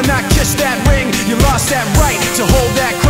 When I kissed that ring, you lost that right to hold that crown.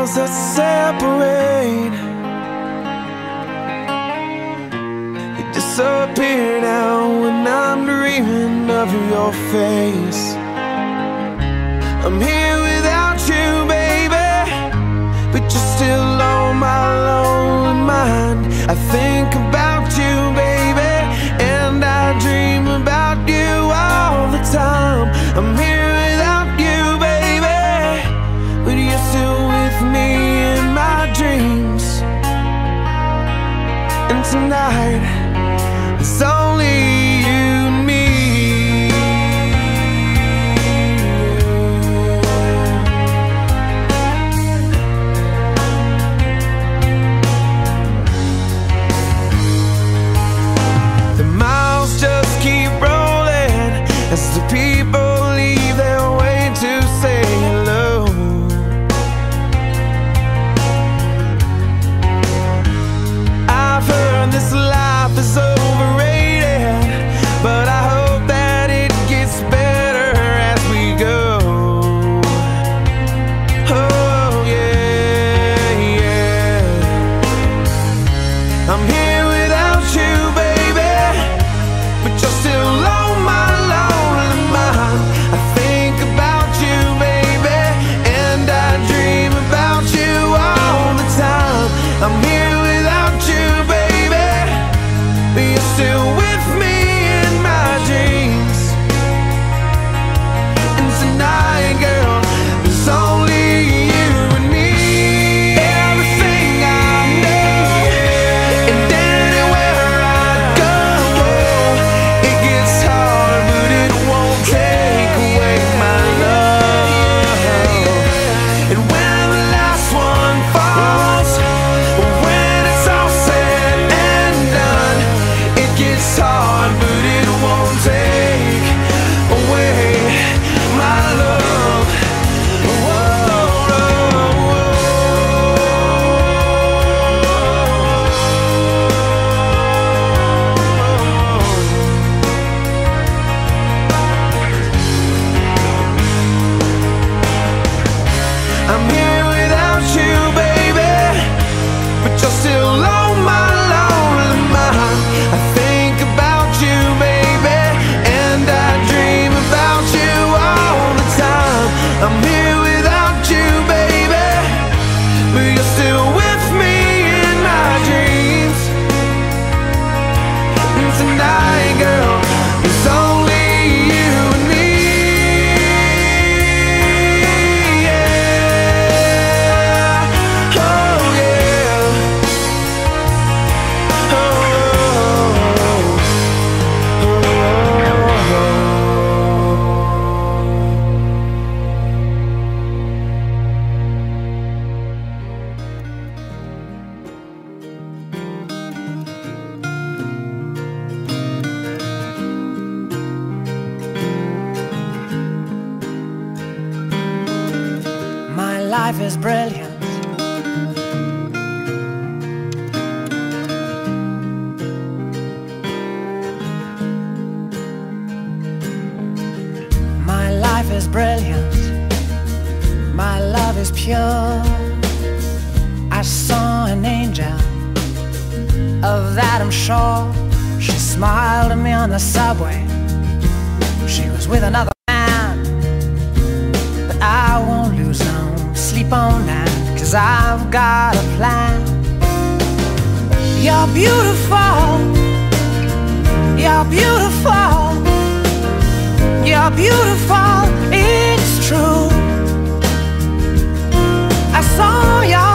walls that separate. They disappear now when I'm dreaming of your face. life is brilliant. My life is brilliant. My love is pure. I saw an angel. Of that I'm sure. She smiled at me on the subway. She was with another. Cause I've got a plan. You're beautiful. You're beautiful. You're beautiful, it's true. I saw your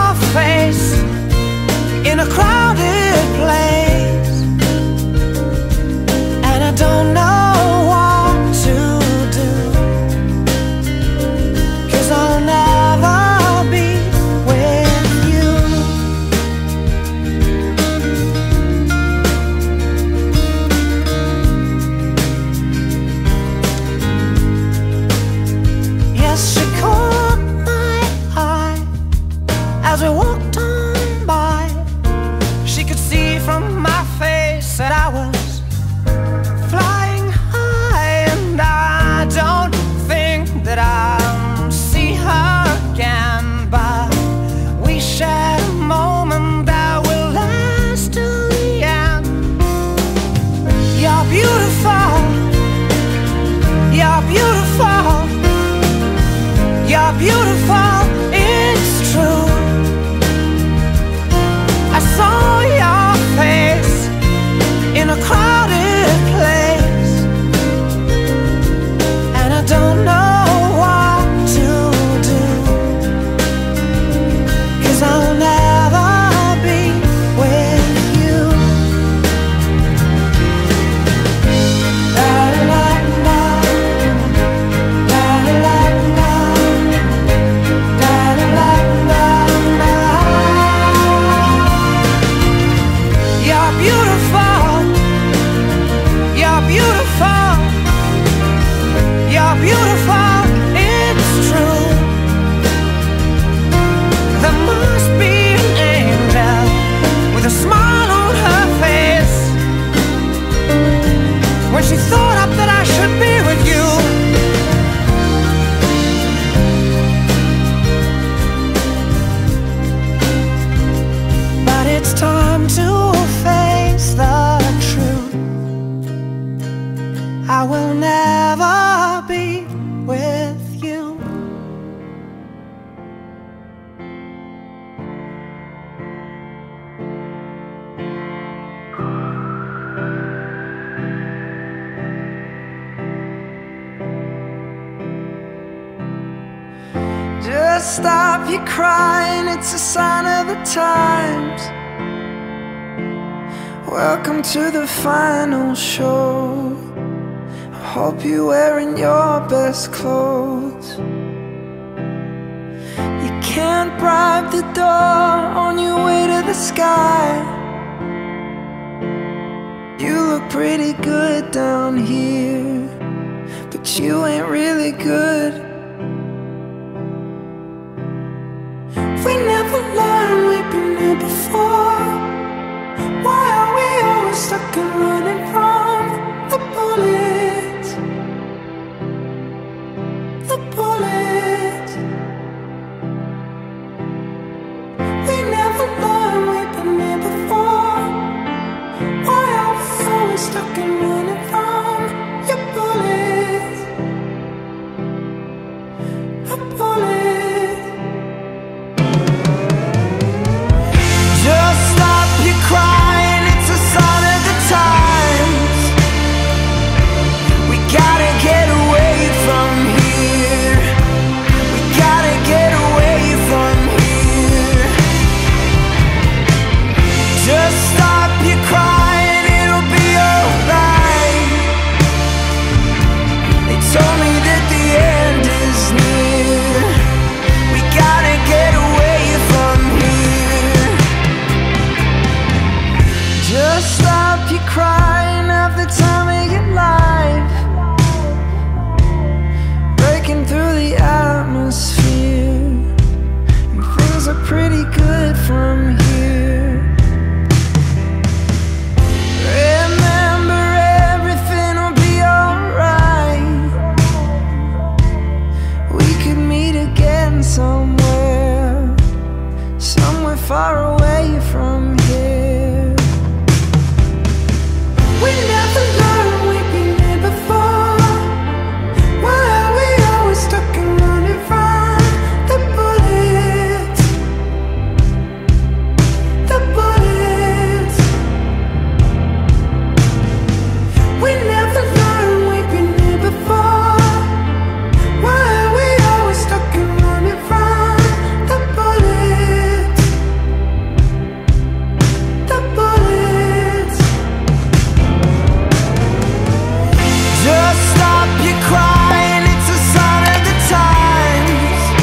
stop your crying, it's a sign of the times. Welcome to the final show. I hope you're wearing your best clothes. You can't bribe the door on your way to the sky. You look pretty good down here, but you ain't really good. stuck and running from